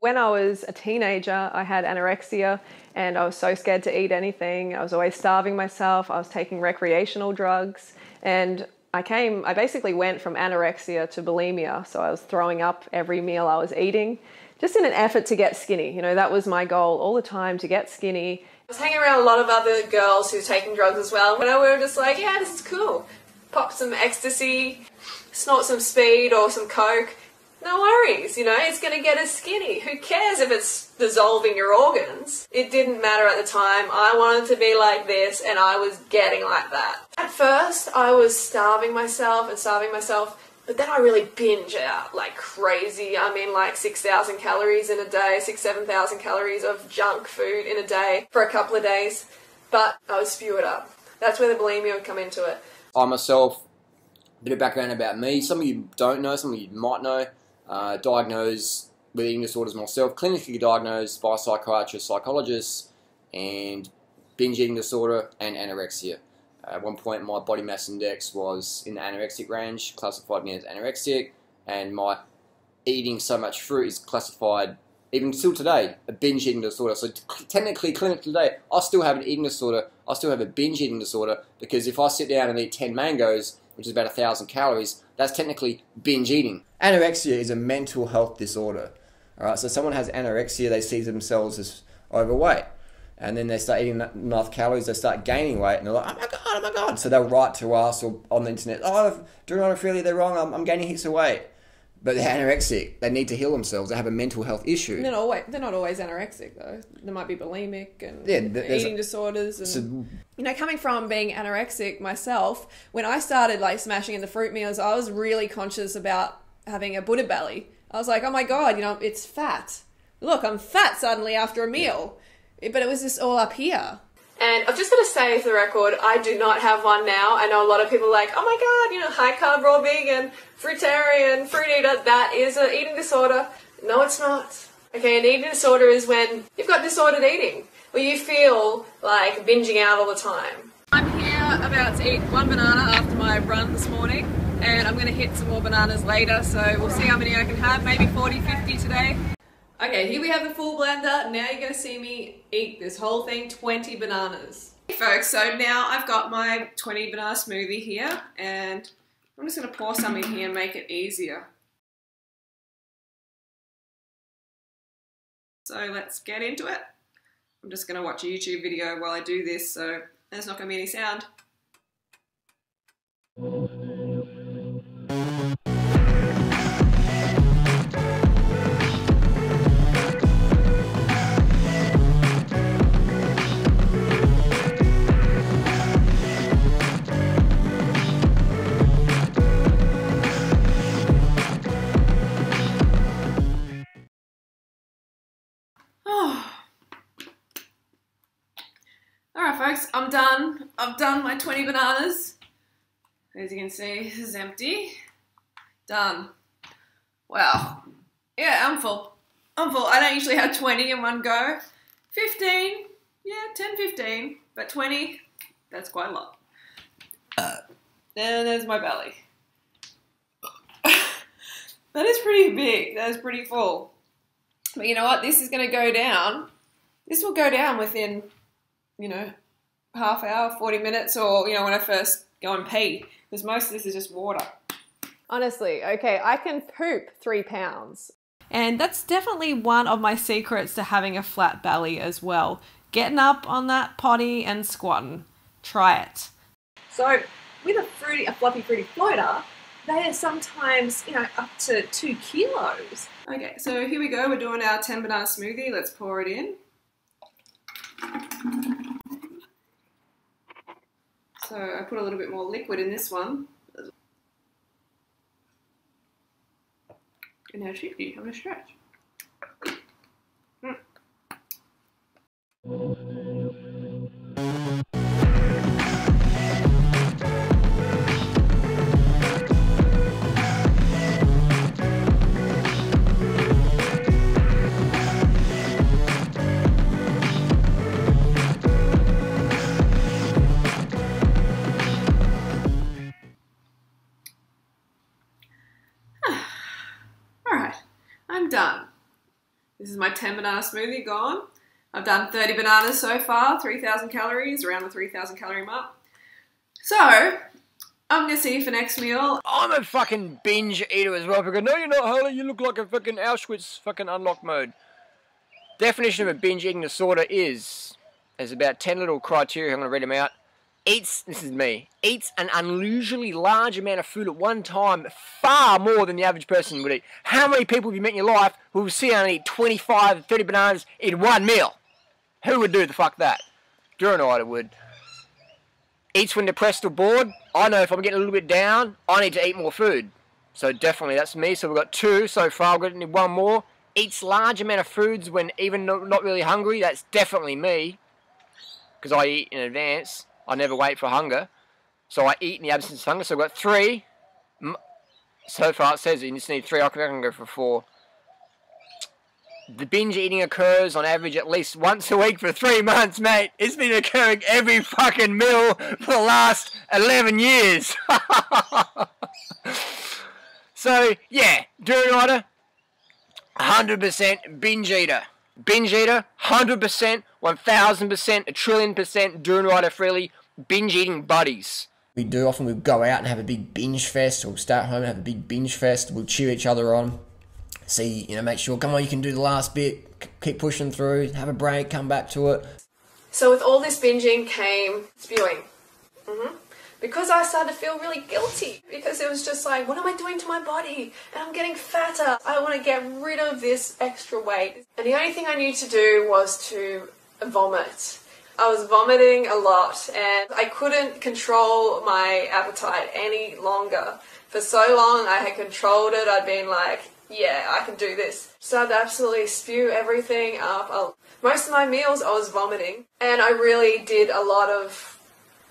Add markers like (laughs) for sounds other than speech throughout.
When I was a teenager, I had anorexia and I was so scared to eat anything. I was always starving myself. I was taking recreational drugs and I came, I basically went from anorexia to bulimia. So I was throwing up every meal I was eating just in an effort to get skinny. You know, that was my goal all the time to get skinny. I was hanging around a lot of other girls who were taking drugs as well. When I were just like, yeah, this is cool. Pop some ecstasy, snort some speed or some coke no worries, you know, it's going to get us skinny. Who cares if it's dissolving your organs? It didn't matter at the time. I wanted to be like this and I was getting like that. At first, I was starving myself and starving myself, but then I really binge out like crazy. I mean, like 6,000 calories in a day, 6, 7,000 calories of junk food in a day for a couple of days. But I would spew it up. That's where the bulimia would come into it. I myself, a bit of background about me. Some of you don't know, some of you might know uh, diagnosed with eating disorders myself, clinically diagnosed by psychiatrists, psychologists, and binge eating disorder and anorexia. At one point, my body mass index was in the anorexic range, classified me as anorexic, and my eating so much fruit is classified, even still today, a binge eating disorder. So technically, clinically today, I still have an eating disorder. I still have a binge eating disorder because if I sit down and eat 10 mangoes, which is about a thousand calories, that's technically binge eating. Anorexia is a mental health disorder. All right, so someone has anorexia, they see themselves as overweight. And then they start eating enough calories, they start gaining weight, and they're like, oh my god, oh my god. So they'll write to us or on the internet, oh, doing Australia, they're wrong, I'm, I'm gaining heaps of weight but they're anorexic. They need to heal themselves. They have a mental health issue. They're not always, they're not always anorexic though. They might be bulimic and yeah, eating a, disorders. And so, you know, coming from being anorexic myself, when I started like smashing in the fruit meals, I was really conscious about having a Buddha belly. I was like, oh my god, you know, it's fat. Look, I'm fat suddenly after a meal. But it was just all up here. And I've just got to say for the record, I do not have one now. I know a lot of people are like, oh my god, you know, high carb, raw vegan, fruitarian, fruit eater, that is an eating disorder. No, it's not. Okay, an eating disorder is when you've got disordered eating, where you feel like binging out all the time. I'm here about to eat one banana after my run this morning, and I'm going to hit some more bananas later, so we'll see how many I can have, maybe 40, 50 today. Okay, here we have the full blender. Now you're gonna see me eat this whole thing, 20 bananas. Hey folks, so now I've got my 20 banana smoothie here and I'm just gonna pour some in here and make it easier. So let's get into it. I'm just gonna watch a YouTube video while I do this, so there's not gonna be any sound. Done. My 20 bananas. As you can see, this is empty. Done. Wow. Yeah, I'm full. I'm full. I don't usually have 20 in one go. 15. Yeah, 10, 15. But 20, that's quite a lot. Uh, and there's my belly. (laughs) that is pretty big. That is pretty full. But you know what? This is going to go down. This will go down within, you know, half hour, 40 minutes, or, you know, when I first go and pee, because most of this is just water. Honestly, okay, I can poop three pounds. And that's definitely one of my secrets to having a flat belly as well. Getting up on that potty and squatting. Try it. So, with a fruity, a fluffy fruity floater, they are sometimes, you know, up to two kilos. Okay, so here we go. We're doing our 10 banana smoothie. Let's pour it in. So I put a little bit more liquid in this one. And now Chiefy, I'm to stretch. Mm. This is my 10 banana smoothie gone. I've done 30 bananas so far, 3,000 calories, around the 3,000 calorie mark. So, I'm gonna see you for next meal. I'm a fucking binge eater as well because no you're not Harley, you look like a fucking Auschwitz fucking unlock mode. Definition of a binge eating disorder is there's about 10 little criteria, I'm gonna read them out. Eats, this is me, eats an unusually large amount of food at one time, far more than the average person would eat. How many people have you met in your life who will sit and eat 25, 30 bananas in one meal? Who would do the fuck that? Durianrider would. Eats when depressed or bored. I know if I'm getting a little bit down, I need to eat more food. So definitely that's me. So we've got two so far. We're going to need one more. Eats large amount of foods when even not really hungry. That's definitely me. Because I eat in advance. I never wait for hunger. So I eat in the absence of hunger. So I've got three. So far it says you just need three. I can go for four. The binge eating occurs on average at least once a week for three months, mate. It's been occurring every fucking meal for the last 11 years. (laughs) so, yeah, Durianrider, 100% binge eater. Binge eater, 100%, 1000%, a trillion percent Durianrider Freelee, binge eating buddies. We do often We'll go out and have a big binge fest, or we'll stay at home and have a big binge fest. We'll cheer each other on see, you know, make sure, come on, you can do the last bit, keep pushing through, have a break, come back to it. So with all this binging came spewing. Mm-hmm. Because I started to feel really guilty because it was just like, what am I doing to my body? And I'm getting fatter. I want to get rid of this extra weight. And the only thing I knew to do was to vomit. I was vomiting a lot and I couldn't control my appetite any longer. For so long I had controlled it. I'd been like, yeah, I can do this. So I'd absolutely spew everything up. Most of my meals I was vomiting, and I really did a lot of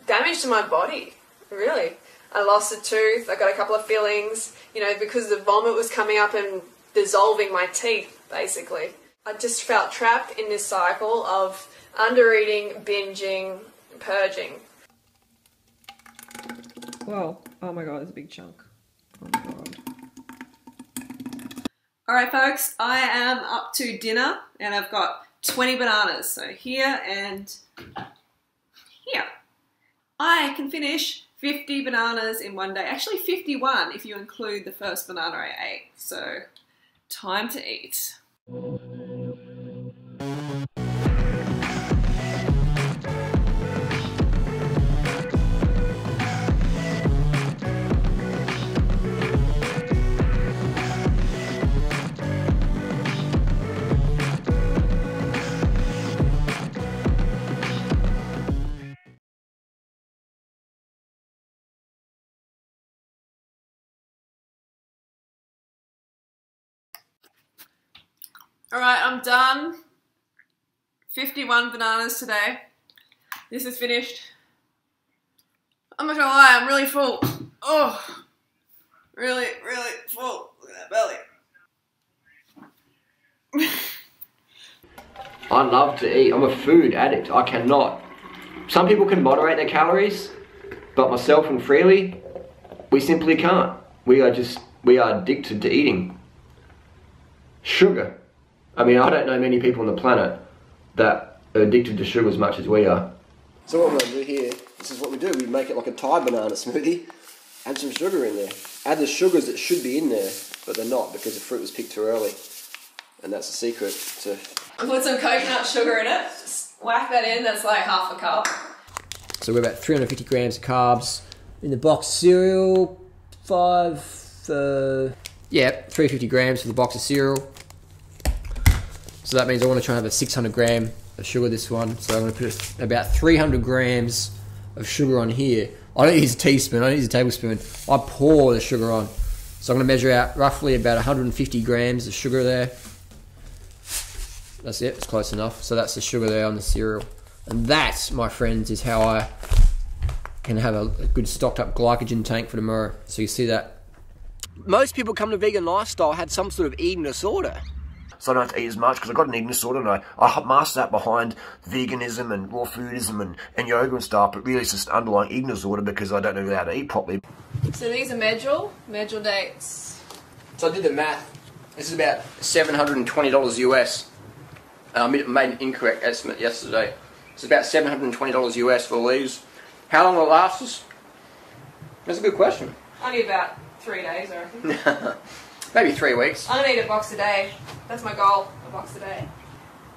damage to my body. Really, I lost a tooth. I got a couple of fillings. You know, because the vomit was coming up and dissolving my teeth, basically. I just felt trapped in this cycle of undereating, binging, purging. Whoa! Oh my god, it's a big chunk. Oh my god. All right, folks, I am up to dinner and I've got 20 bananas. So here and here. I can finish 50 bananas in one day. Actually 51 if you include the first banana I ate. So time to eat. All right, I'm done. 51 bananas today. This is finished. I'm not gonna lie, I'm really full. Oh, really, really full. Look at that belly. (laughs) I love to eat. I'm a food addict. I cannot. Some people can moderate their calories, but myself and Freelee, we simply can't. We are just, we are addicted to eating. Sugar. I mean, I don't know many people on the planet that are addicted to sugar as much as we are. So what we're going to do here, this is what we do. We make it like a Thai banana smoothie, add some sugar in there. Add the sugars that should be in there, but they're not because the fruit was picked too early. And that's the secret to... Put some coconut sugar in it, Just whack that in, that's like half a cup. So we're about 350 grams of carbs. In the box cereal, five, uh, yeah, 350 grams for the box of cereal. So that means I want to try and have a 600 gram of sugar this one. So I'm going to put about 300 grams of sugar on here. I don't use a teaspoon, I don't use a tablespoon. I pour the sugar on. So I'm going to measure out roughly about 150 grams of sugar there. That's it, it's close enough. So that's the sugar there on the cereal. And that, my friends, is how I can have a, a good stocked up glycogen tank for tomorrow. So you see that. Most people come to vegan lifestyle had some sort of eating disorder so I don't have to eat as much because I've got an eating disorder and I, I mask that behind veganism and raw foodism and, and yoga and stuff, but really it's just an underlying eating disorder because I don't know how to eat properly. So these are medjool, medjool dates. So I did the math This is about $720 US. Uh, I made an incorrect estimate yesterday. It's about $720 US for these. How long will it last us? That's a good question. Only about three days, I reckon. (laughs) Maybe three weeks. I'm going to eat a box a day. That's my goal, a box a day.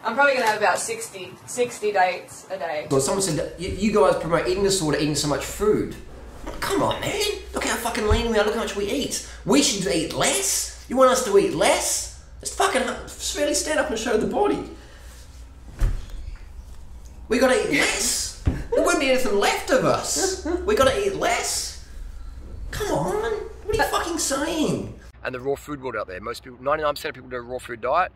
I'm probably going to have about 60, 60 dates a day. Well, someone said, you guys promote eating disorder, eating so much food. Come on, man. Look how fucking lean we are. Look how much we eat. We should eat less. You want us to eat less? Just fucking really stand up and show the body. We gotta eat less. there won't be anything left of us. We gotta eat less. Come on. What are you fucking saying? And the raw food world out there. Most people, 99% of people do a raw food diet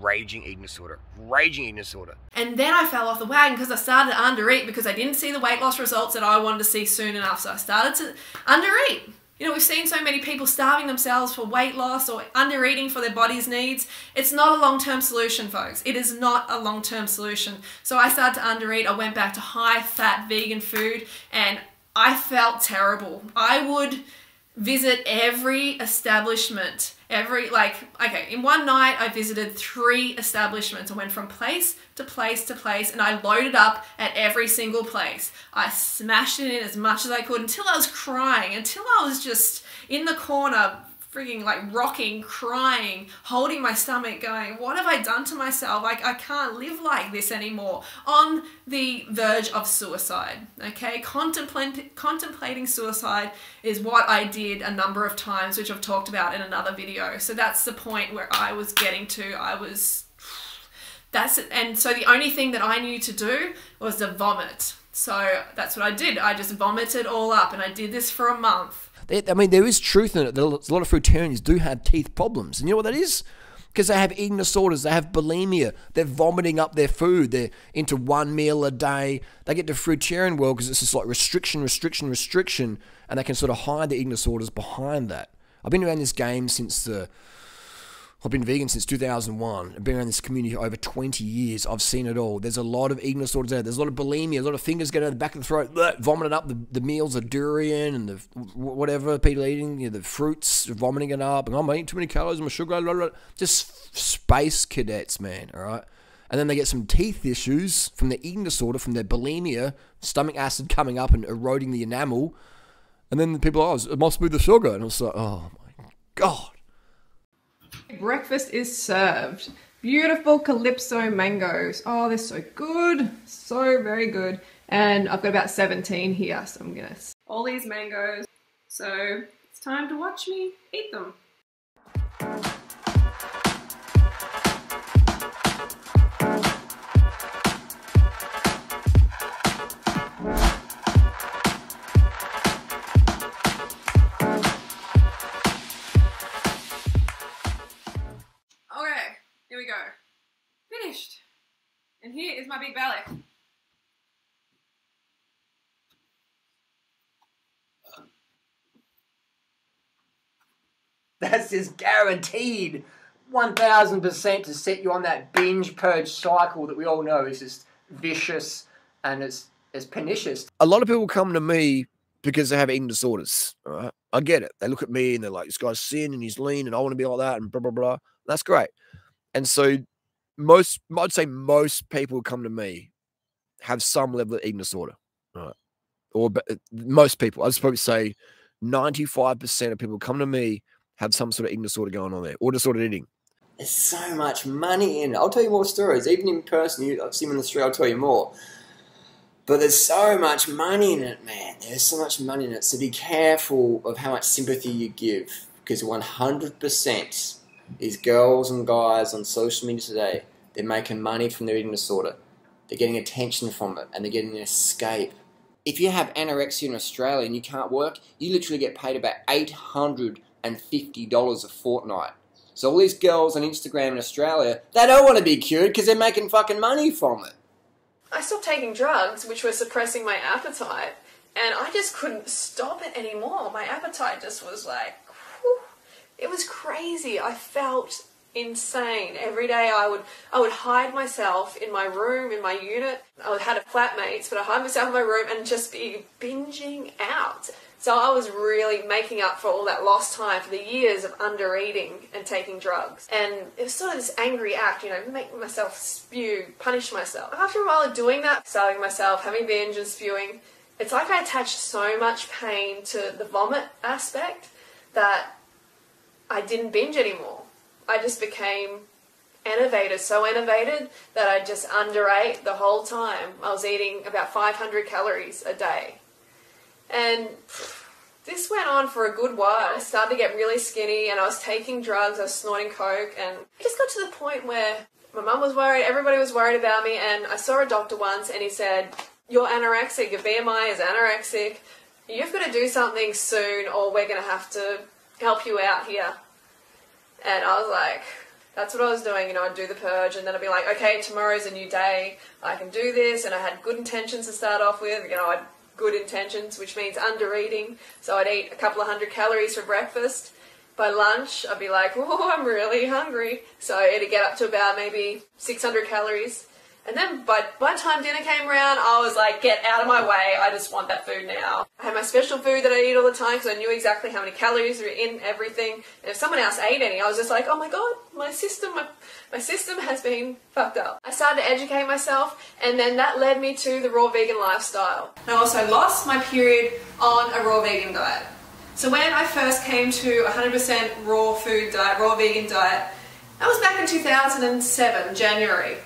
raging eating disorder, raging eating disorder. And then I fell off the wagon because I started to undereat because I didn't see the weight loss results that I wanted to see soon enough. So I started to undereat. You know, we've seen so many people starving themselves for weight loss or undereating for their body's needs. It's not a long term solution, folks. It is not a long term solution. So I started to undereat. I went back to high fat vegan food and I felt terrible. I would visit every establishment every like okay in one night i visited three establishments. I went from place to place to place and i loaded up at every single place. I smashed it in as much as i could until i was crying until i was just in the corner freaking like rocking, crying, holding my stomach, going, What have I done to myself? Like, I can't live like this anymore. On the verge of suicide. Okay, Contempl- contemplating suicide is what I did a number of times, which I've talked about in another video. So that's the point where I was getting to. I was. That's it. And so the only thing that I knew to do was to vomit. So that's what I did. I just vomited all up, and I did this for a month I mean, there is truth in it. A lot of fruitarians do have teeth problems. And you know what that is? Because they have eating disorders, they have bulimia, they're vomiting up their food, they're into one meal a day. They get to fruitarian world because it's just like restriction, restriction, restriction, and they can sort of hide the eating disorders behind that. I've been around this game since the I've been vegan since 2001. I've been around this community for over 20 years. I've seen it all. There's a lot of eating disorders out there. There's a lot of bulimia, a lot of fingers going out the back of the throat, bleh, vomiting up the, the meals of durian and the whatever people eating, you know, the fruits, vomiting it up. And oh, I'm eating too many calories, my sugar, blah, blah, blah. just space cadets, man, all right? And then they get some teeth issues from their eating disorder, from their bulimia, stomach acid coming up and eroding the enamel. And then the people, oh, it must be the sugar. And I was like, oh my God. Breakfast is served. Beautiful Calypso mangoes. Oh, they're so good. So very good. And I've got about 17 here, so I'm gonna all these mangoes. So it's time to watch me eat them. Big belly. That's just guaranteed 1000% to set you on that binge purge cycle that we all know is just vicious and it's, it's pernicious. A lot of people come to me because they have eating disorders. All right. I get it. They look at me and they're like, this guy's thin and he's lean and I want to be like that and blah, blah, blah. That's great. And so most I'd say most people come to me have some level of eating disorder, right? Or uh, most people, I'd probably say 95% of people come to me have some sort of eating disorder going on there or disordered eating. There's so much money in it. I'll tell you more stories. Even in person, you, I've seen in the street, I'll tell you more. But there's so much money in it, man. There's so much money in it. So be careful of how much sympathy you give because 100% these girls and guys on social media today, they're making money from their eating disorder. They're getting attention from it and they're getting an escape. If you have anorexia in Australia and you can't work, you literally get paid about $850 a fortnight. So all these girls on Instagram in Australia, they don't want to be cured because they're making fucking money from it. I stopped taking drugs, which were suppressing my appetite, and I just couldn't stop it anymore. My appetite just was like it was crazy. I felt insane. Every day I would I would hide myself in my room, in my unit. I would have flatmates, but I hide myself in my room and just be binging out. So I was really making up for all that lost time for the years of under eating and taking drugs. And it was sort of this angry act, you know, making myself spew, punish myself. After a while of doing that, starving myself, having binge and spewing, it's like I attached so much pain to the vomit aspect that I didn't binge anymore. I just became innovated, so innovated that I just underate the whole time. I was eating about 500 calories a day. And this went on for a good while. I started to get really skinny and I was taking drugs, I was snorting coke, and it just got to the point where my mum was worried, everybody was worried about me, and I saw a doctor once and he said, You're anorexic, your BMI is anorexic, you've got to do something soon or we're going to have to help you out here. And I was like, that's what I was doing. You know, I'd do the purge and then I'd be like, okay, tomorrow's a new day. I can do this. And I had good intentions to start off with. You know, I had good intentions, which means under eating. So I'd eat a couple of hundred calories for breakfast. By lunch, I'd be like, (laughs) oh, I'm really hungry. So it'd get up to about maybe 600 calories. And then by, by the time dinner came around, I was like, get out of my way. I just want that food now. I had my special food that I eat all the time because I knew exactly how many calories were in everything. And if someone else ate any, I was just like, oh my god, my system, my, my system has been fucked up. I started to educate myself and then that led me to the raw vegan lifestyle. I also lost my period on a raw vegan diet. So when I first came to 100% raw food diet, raw vegan diet, that was back in 2007, January.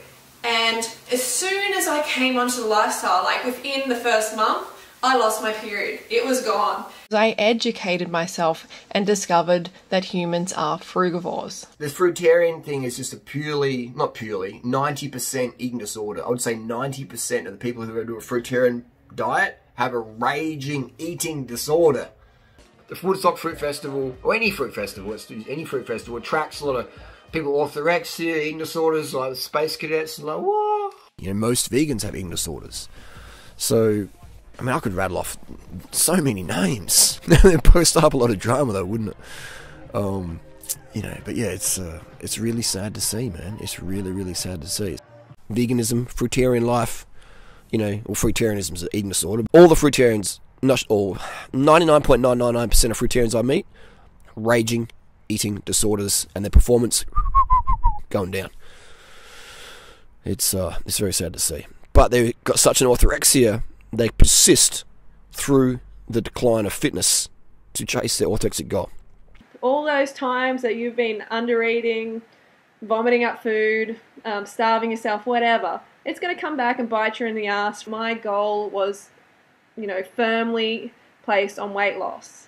And as soon as I came onto the lifestyle, like within the first month, I lost my period. It was gone. I educated myself and discovered that humans are frugivores. The fruitarian thing is just a purely, not purely, 90% eating disorder. I would say 90% of the people who go to a fruitarian diet have a raging eating disorder. The Woodstock Fruit Festival, or any fruit festival, any fruit festival, attracts a lot of people with orthorexia, eating disorders, like space cadets, and like, what? You know, most vegans have eating disorders. So, I mean, I could rattle off so many names. (laughs) It'd post up a lot of drama, though, wouldn't it? Um, you know, but yeah, it's uh, it's really sad to see, man. It's really, really sad to see. Veganism, fruitarian life, you know, or fruitarianism is an eating disorder. All the fruitarians, not all, (sighs) 99.999% of fruitarians I meet, raging eating disorders and their performance going down. It's uh, it's very sad to see. But they've got such an orthorexia, they persist through the decline of fitness to chase their orthorexic goal. All those times that you've been under eating, vomiting up food, um, starving yourself, whatever, it's going to come back and bite you in the ass. My goal was, you know, firmly placed on weight loss.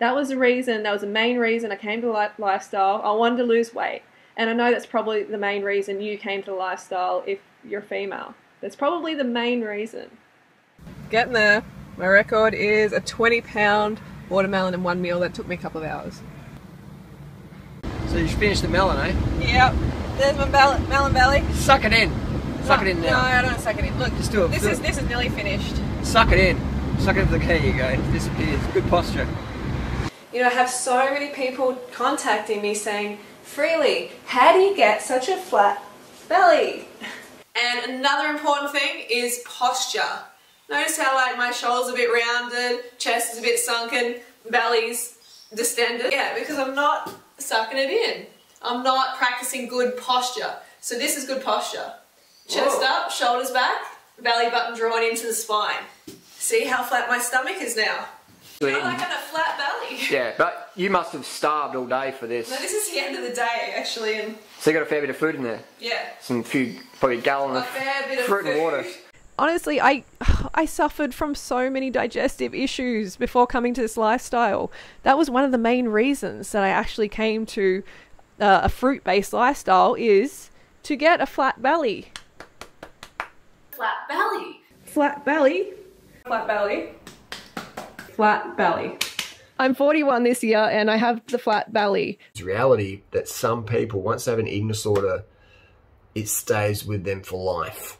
That was the reason, that was the main reason I came to the lifestyle. I wanted to lose weight. And I know that's probably the main reason you came to the lifestyle if you're female. That's probably the main reason. Getting there. My record is a 20 pound watermelon in one meal. That took me a couple of hours. So you finished the melon, eh? Yep. There's my melon, melon belly. Suck it in. Suck no, it in now. No, I don't suck it in. Look, just do it. This do is it. this is nearly finished. Suck it in. Suck it into the key. You go. It disappears. Good posture. You know, I have so many people contacting me saying, Freelee, how do you get such a flat belly? And another important thing is posture. Notice how like my shoulders are a bit rounded, chest is a bit sunken, belly's distended. Yeah, because I'm not sucking it in. I'm not practicing good posture. So this is good posture. Chest Whoa. up, shoulders back, belly button drawn into the spine. See how flat my stomach is now? I like on a flat belly. (laughs) Yeah, but you must have starved all day for this. No, this is the end of the day, actually. And so you got a fair bit of food in there? Yeah. Some few, probably a gallon a of fruit and water. Honestly, I (sighs) I suffered from so many digestive issues before coming to this lifestyle. That was one of the main reasons that I actually came to uh, a fruit-based lifestyle is to get a flat belly. Flat belly. Flat belly. Flat belly flat belly. I'm 41 this year and I have the flat belly. It's reality that some people, once they have an eating disorder, it stays with them for life.